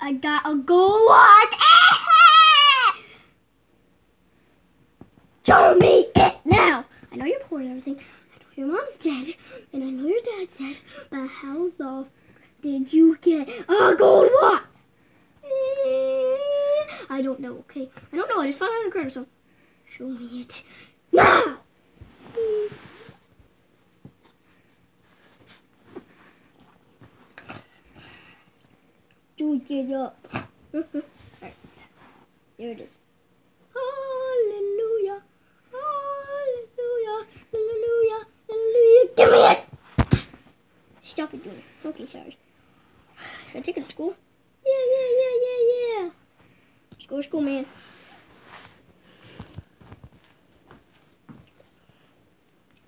I gotta go watch. Show me it now. I know you're poor and everything. I know your mom's dead, and I know your dad's dead. But how the did you get a gold watch? I don't know. Okay, I don't know. I just found it on a credit, so show me it now. Dude, get up. Alright. There it is. Hallelujah. Hallelujah. Hallelujah. Hallelujah. Give me it. Stop it, dude. Okay, sorry. Should I take it to school? Yeah, yeah, yeah, yeah, yeah. Let's go to school, man.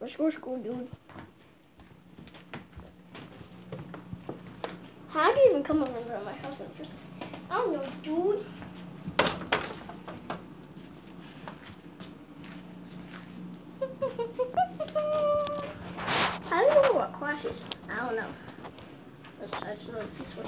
Let's go to school, dude. How do you even come over to my house in the first place? I don't know, dude. I don't know what class is. I don't know. Let's, I just know it's this one.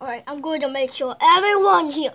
Alright, I'm going to make sure everyone here.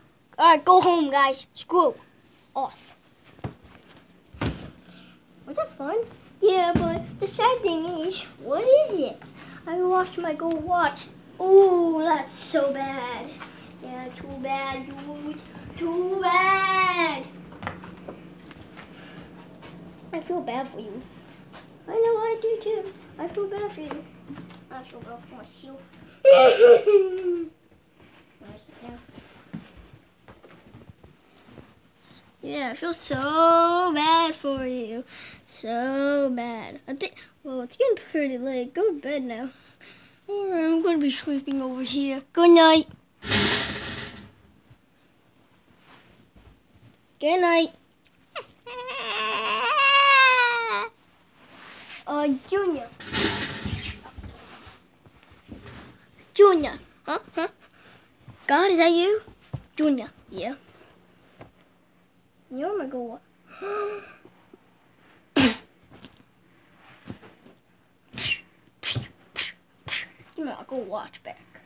alright, go home guys. Screw off. Was that fun? Yeah, but the sad thing is, what is it? I lost my gold watch. Oh, that's so bad. Yeah, too bad, dude. Too bad. I feel bad for you. I know I do too. I feel bad for you. I feel bad for myself. yeah, I feel so bad for you. So bad. I think, well, it's getting pretty late. Go to bed now. I'm going to be sleeping over here. Good night. Good night. Uh, Junior. Junior. Huh? Huh? God, is that you? Junior. Yeah. You're my goal. You're not gonna watch back.